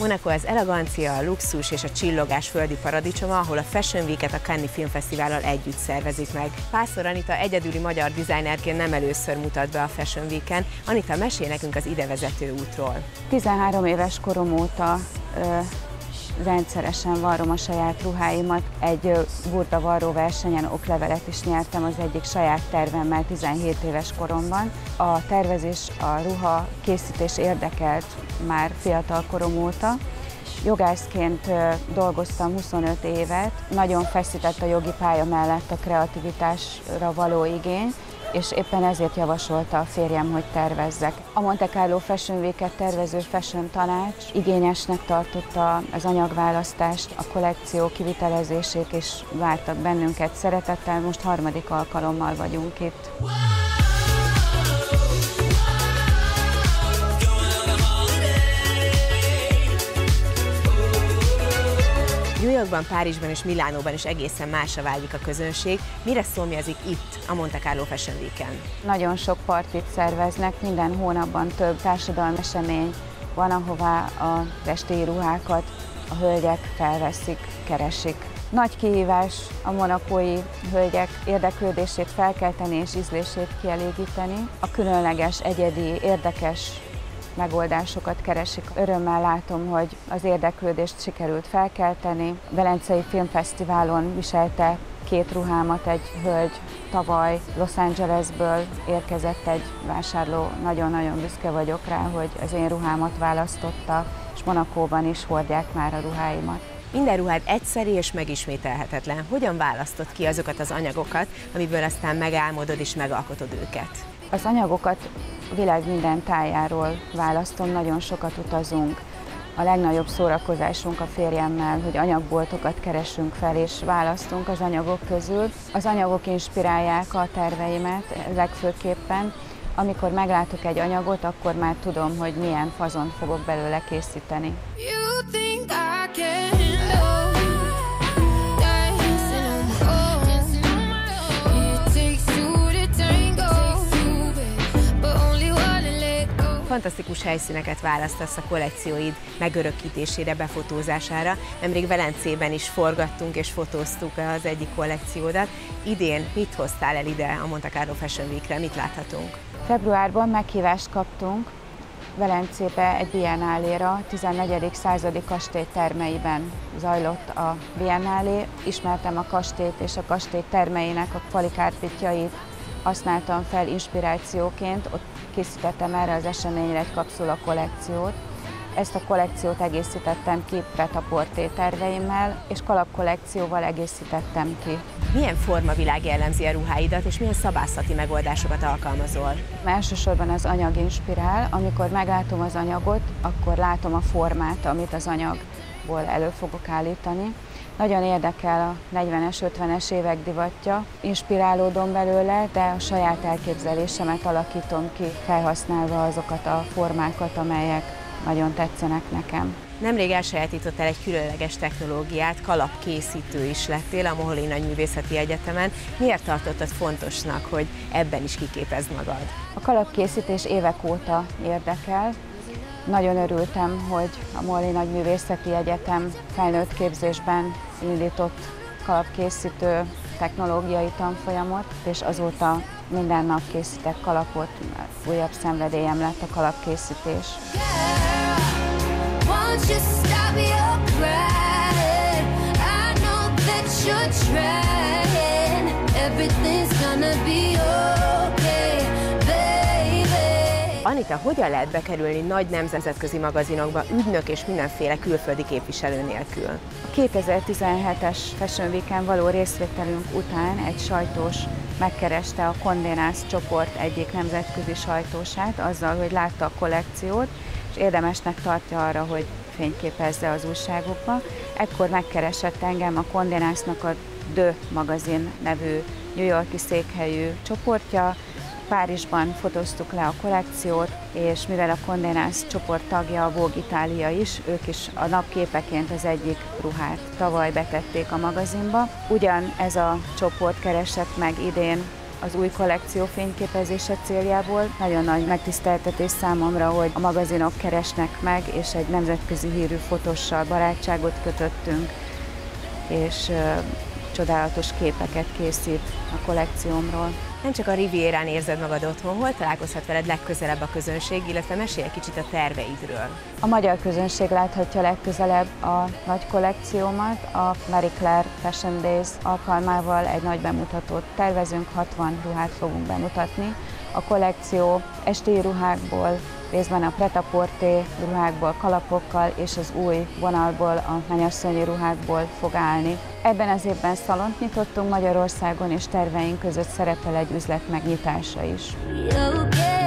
Monaco az elegancia, a luxus és a csillogás földi paradicsoma, ahol a Fashion Week-et a Cannes Filmfesztivállal együtt szervezik meg. Pászor Anita egyedüli magyar designerként nem először mutat be a Fashion Week-en. Anita, mesél nekünk az idevezető útról. 13 éves korom óta rendszeresen varrom a saját ruháimat. Egy burda varró versenyen oklevelet is nyertem az egyik saját tervemmel 17 éves koromban. A tervezés, a ruha készítés érdekelt már fiatal korom óta. Jogászként dolgoztam 25 évet, nagyon feszített a jogi pálya mellett a kreativitásra való igény, és éppen ezért javasolta a férjem, hogy tervezzek. A Monte Carlo Fashion Week-et tervező Fashion Tanács igényesnek tartotta az anyagválasztást, a kollekció kivitelezését, és vártak bennünket szeretettel. Most harmadik alkalommal vagyunk itt. New Yorkban, Párizsban és Milánóban is egészen másra vágyik a közönség. Mire szomjazik itt a Monte Carlo Fashion Week-en? Nagyon sok partit szerveznek, minden hónapban több társadalmi esemény van, ahová a testi ruhákat a hölgyek felveszik, keresik. Nagy kihívás a monakói hölgyek érdeklődését felkelteni és ízlését kielégíteni. A különleges, egyedi, érdekes megoldásokat keresik. Örömmel látom, hogy az érdeklődést sikerült felkelteni. Velencei Filmfesztiválon viselte két ruhámat egy hölgy tavaly Los Angelesből érkezett egy vásárló. Nagyon-nagyon büszke vagyok rá, hogy az én ruhámat választotta, és Monakóban is hordják már a ruháimat. Minden ruhád egyszerű és megismételhetetlen. Hogyan választod ki azokat az anyagokat, amiből aztán megálmodod és megalkotod őket? Az anyagokat világ minden tájáról választom, nagyon sokat utazunk. A legnagyobb szórakozásunk a férjemmel, hogy anyagboltokat keresünk fel és választunk az anyagok közül. Az anyagok inspirálják a terveimet legfőképpen. Amikor meglátok egy anyagot, akkor már tudom, hogy milyen fazon fogok belőle készíteni. You think I can fantasztikus helyszíneket választasz a kollekcióid megörökítésére, befotózására. Nemrég Velencében is forgattunk és fotóztuk az egyik kollekciódat. Idén mit hoztál el ide a Monte Carlo Fashion Week-re? Mit láthatunk? Februárban meghívást kaptunk Velencébe egy biennáléra, 14. századi kastély termeiben zajlott a biennálé. Ismertem a kastélyt és a kastély termeinek a falikárpitjait, használtam fel inspirációként, ott készítettem erre az eseményre egy kapszula kollekciót. Ezt a kollekciót egészítettem ki pretaporté terveimmel, és kalapkollekcióval egészítettem ki. Milyen formavilág jellemzi a ruháidat, és milyen szabászati megoldásokat alkalmazol? Elsősorban az anyag inspirál. Amikor meglátom az anyagot, akkor látom a formát, amit az anyagból elő fogok állítani. Nagyon érdekel a 40-es, 50-es évek divatja, inspirálódom belőle, de a saját elképzelésemet alakítom ki, felhasználva azokat a formákat, amelyek nagyon tetszenek nekem. Nemrég elsajátítottál egy különleges technológiát, kalapkészítő is lettél a Moholé Nagyművészeti Egyetemen. Miért tartottad fontosnak, hogy ebben is kiképezd magad? A kalapkészítés évek óta érdekel, nagyon örültem, hogy a Molli Nagyművészeti Egyetem felnőtt képzésben indított kalapkészítő technológiai tanfolyamot, és azóta minden nap készítek kalapot, újabb szenvedélyem lett a kalapkészítés. Everything's gonna be Anita, hogyan lehet bekerülni nagy nemzetközi magazinokba ügynök és mindenféle külföldi képviselő nélkül? A 2017-es Fashion Week-en való részvételünk után egy sajtós megkereste a Condé csoport egyik nemzetközi sajtósát azzal, hogy látta a kollekciót, és érdemesnek tartja arra, hogy fényképezze az újságokba. Ekkor megkeresett engem a Condé a The magazin nevű New Yorki székhelyű csoportja, Párizsban fotóztuk le a kollekciót, és mivel a Condenász csoport tagja a Vogue Itália is, ők is a napképeként az egyik ruhát tavaly betették a magazinba. Ugyan ez a csoport keresett meg idén az új kollekció fényképezése céljából. Nagyon nagy megtiszteltetés számomra, hogy a magazinok keresnek meg, és egy nemzetközi hírű fotossal barátságot kötöttünk, és csodálatos képeket készít a kollekciómról. Nem csak a Rivierán érzed magad otthon, hol találkozhat veled legközelebb a közönség, illetve mesélj egy kicsit a terveidről. A magyar közönség láthatja legközelebb a nagy kollekciómat. A Marie Claire Fashion Days alkalmával egy nagy bemutatót tervezünk, 60 ruhát fogunk bemutatni. A kollekció esti ruhákból, részben a pretaporté ruhákból, kalapokkal és az új vonalból, a mennyasszonyi ruhákból fog állni. Ebben az évben szalont nyitottunk Magyarországon, és terveink között szerepel egy üzlet megnyitása is. Okay.